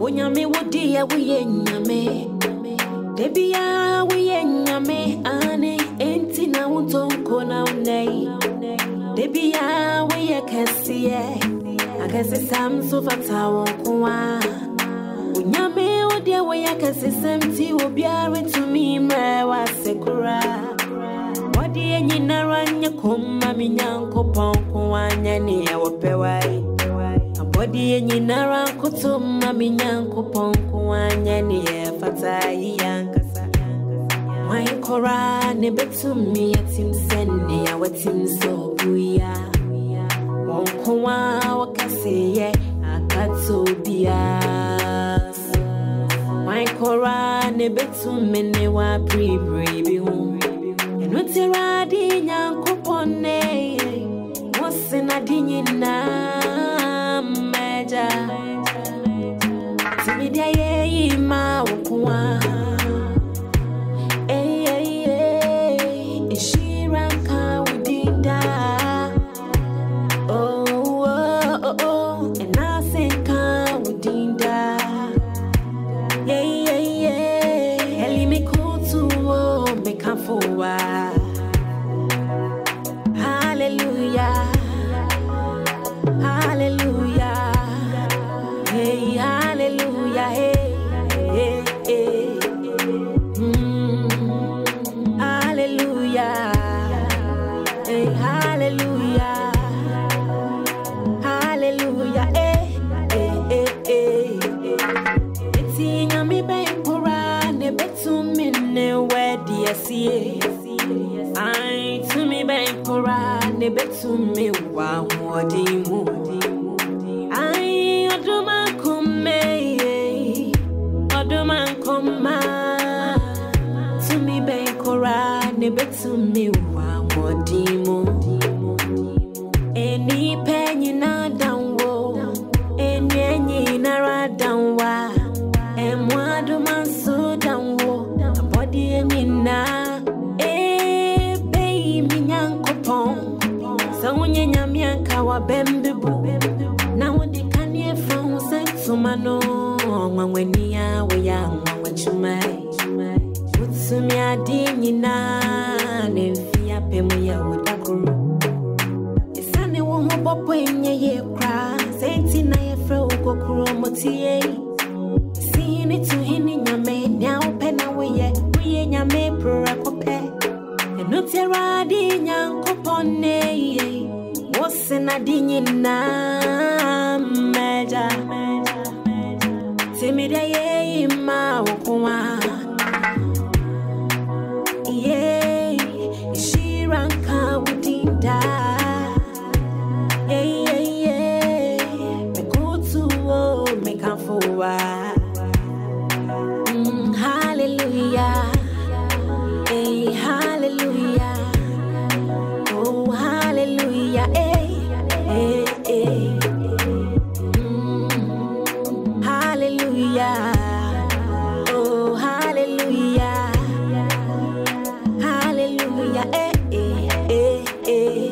Onyame nyame Debi ya wiye nyame ane enti na untonko na unei. Debi ya wiye kesiye Agase sam so fata wonkoa Onyame wodi ya wiye kesi semti obiare tumi mre wa sekura. Wadi ya nyinara nye koma mi nyankopɔn ko anya ne ya wɔpɛwae abɔdeɛ nyinara nkoto ma me nyankopɔn ko anya ne yɛ fata yi ankasa wan kɔraa ne bɛtumi atim sɛnea watim sɛ ɔbuya wɔn ko a wɔka sɛ yɛ akata obiaa so wan kɔraa ne bɛtumi ne wabiribiri bi ho ɛno nti awurade nyankopɔn ne wɔse me kafuwa. Hallelujah. Hallelujah. Hey, hallelujah. Hey, hey, hey. Mm. Hallelujah. Hey. Hallelujah. Asie Ai tumi bɛnkora ne bɛtumi wɔ ahoɔden mu Ai ɔdoma nkɔmmɛ ye ɔdoma nkɔmma Tumi bɛnkora ne bɛtumi wɔ ahoɔden mu sɛ ntoma no Ɔnwanwani a wɔyɛ anwanwadwuma Wotumi ade nyinaa Ne mfi apɛ mu yɛ wo dakoro Ɛsiane wo ho bɔbɔ nyɛ yie koraa sɛ nti na yɛfrɛ wo kokoro mɔtie sini to hini nyame nea wopɛ na woyɛ woyɛ nyame prora kɔpɛ ɛno nti awurade nyankopɔn ne ye wo se nade nyinaa mmɛgya timi yɛyi hallelujah. Oh, hallelujah. Hallelujah. Eh, eh, eh, eh.